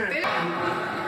って。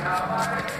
Cowboys.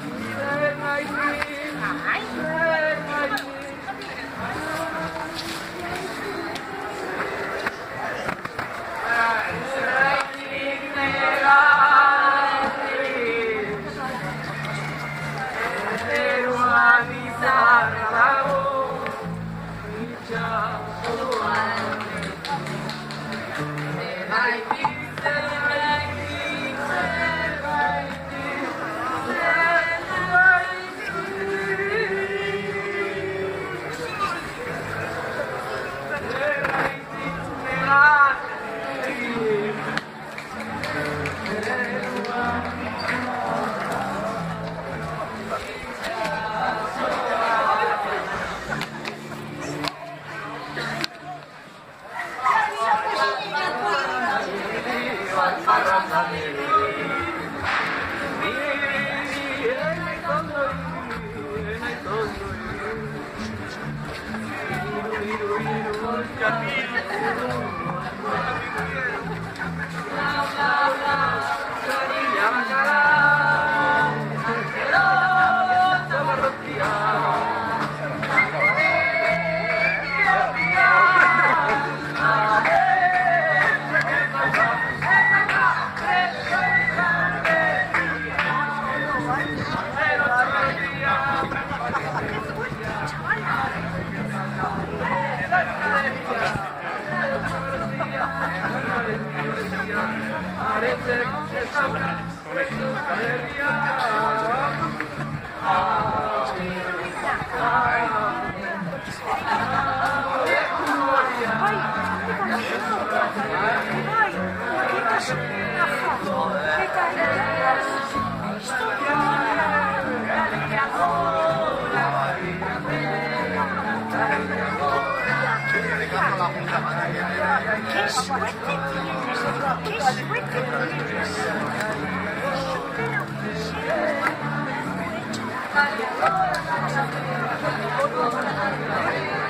La, la, it. Thank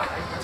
Ah, Bravo.